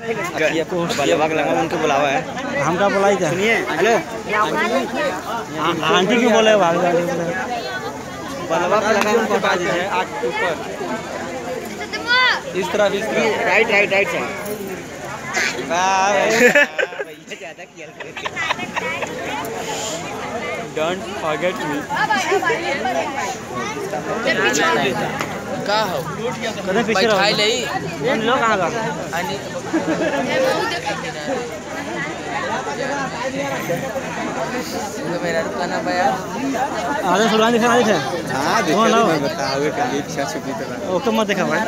बलवा के लगा उनको बुलावा है हमका बोलाई सुनिए हेलो। आंटी क्यों बोले? भाग जाने बोले। बलवा के लगा उनको बाज है आठ ऊपर। इस तरफ़ इस तरफ़। राइट राइट राइट साइड वाह भैया ज़्यादा किया डोंट फॉरगेट मी का हो? बैठाई लई कौन लोग कहाँ का आणि तो मेरा दुकान बया आगे सुलगान दिखा दिखे। हाँ देखो ना। मैं बताओगे कल इच्छा छुपी तरह ओके मत दिखा भाई।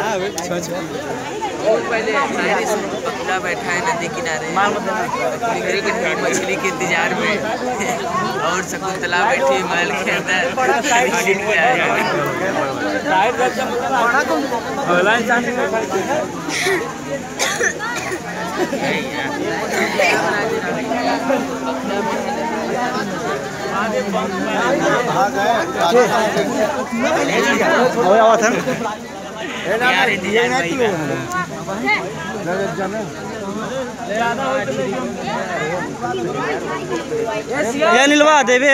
हाँ वे छुपी और पहले पकड़ा बैठा है नदी किनारे मछली के मछली के इंतज़ार में और शकुंतला बैठी महल के अंदर है आवाज़ है यार इंतज़ार वही का ये नीलवा देवे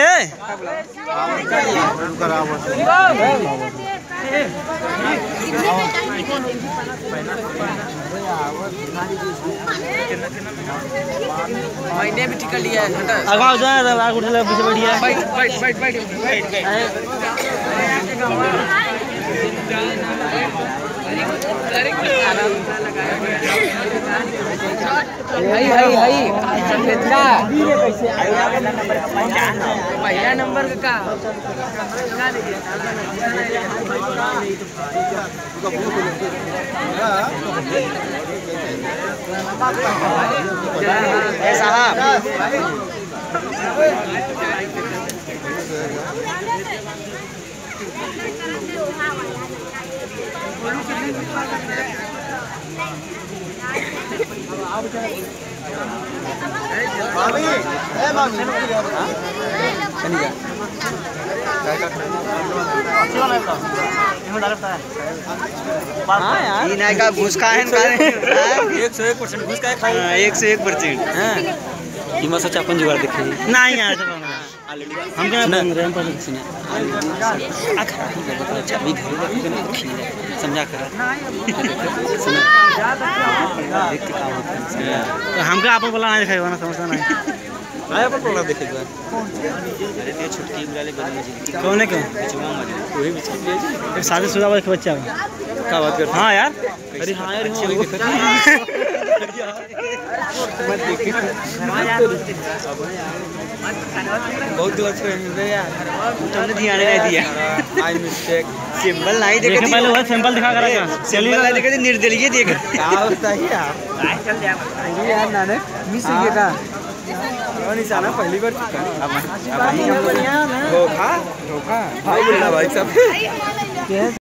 मैंने भी टिकट लिया है हटा आगा जाए आग उठे बैठ बैठ बैठ बैठ हई हई हई। सफ़ेद का पहला नंबर का। ए हाँ ई नाय का घूस का है एक सौ एक परसेंट घुस का खाई एक से एक परसेंट। हाँ। सोचा अपन जुगाड़ देखे नहीं यार क्या बोल हैं ना समझा कर सुनो देख के काम होता है तो हमका आपन बोला नहीं दिखाई ना समझता नहीं आया पर प्रोग्राम देखे अरे ते छुटकी वाले बदले जी कौन है क्यों चीज़ ले जी एक शादीशुदा वाला बच्चा है का बात कर हाँ यार अरे हाँ यार अच्छी बहुत दूर से यार। तुमने ध्यान नहीं दिया। आई मिस्टेक सिंबल नहीं देखे पहले वो सैंपल दिखा कर रखा सिंबल नहीं देखा निर्दलीय देख। क्या होता है यार? यार नानक मिस हो का? निशाना पहली बार चुका अब अब धोखा? धोखा। भाई बोलना भाई सब